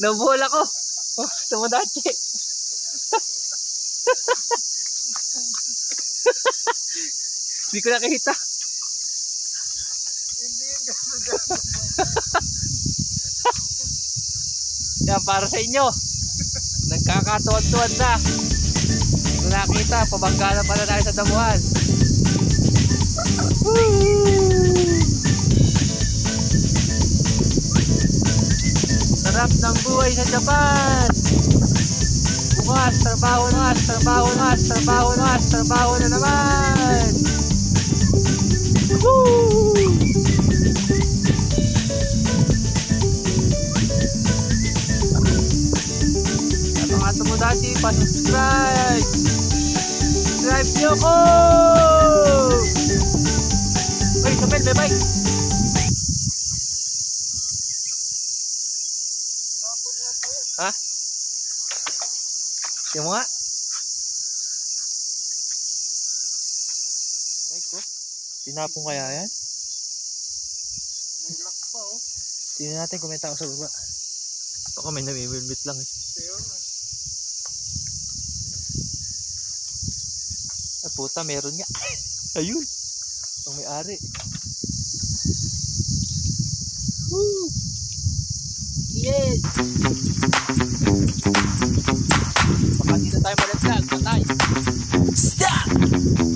Nabuhol ako. Oh, tumudachi. Hindi ko nakikita. Hindi yung gaso. Yan, para sa inyo. Nagkakatuwan-tuwan na. Ko nakita. Pabangga na pala tayo sa damuhan. Sarap ng buhay sa Japan. Bukas, trabaho na, trabaho na, trabaho na, trabaho na naman. Woo! At mga tumudati, pa-subscribe! Subscribe niyo ko! Uy, Samuel, may bike! Ha? Yung nga? Bike ko? Tinapong kaya yan? May lock pa oh. Tingnan natin kung may tao sa baba. Baka may namimilbit lang eh. Ah, puta, meron nga. Ayun. Ang may-ari. Woo! Yes! Baka dito tayo malaglag. Patay. Stop!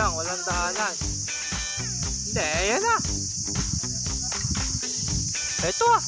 Lang, walang daanan. Hindi, ayan na. Ito ah.